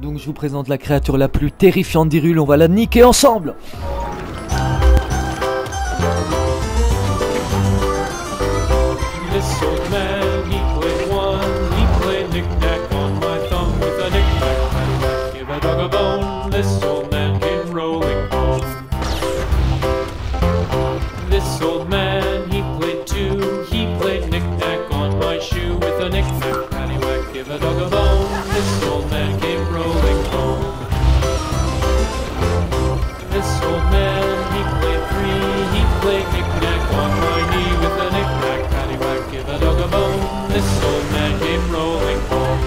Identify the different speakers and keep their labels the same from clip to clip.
Speaker 1: Donc je vous présente la créature la plus terrifiante d'Irul, on va la niquer ensemble
Speaker 2: give a dog a bone. This old man came rolling home.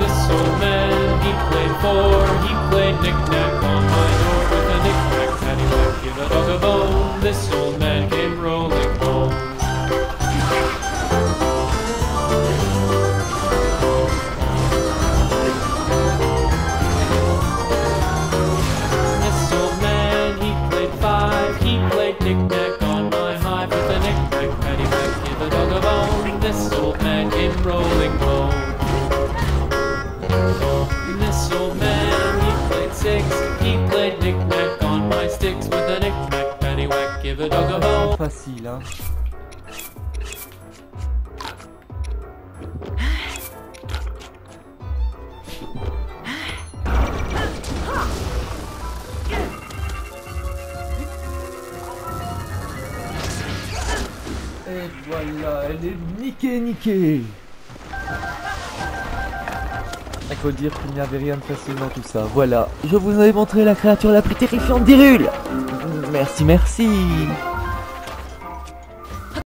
Speaker 2: This old man, he played four, he played knick-knack on my He played knick-knack on my sticks with a knick-knack, paddywhack, give a dog a bone.
Speaker 1: Facile, hein. Et voilà, elle est niquée, niquée Il faut dire qu'il n'y avait rien de facile dans tout ça. Voilà, je vous ai montré la créature la plus terrifiante d'Irul Merci, merci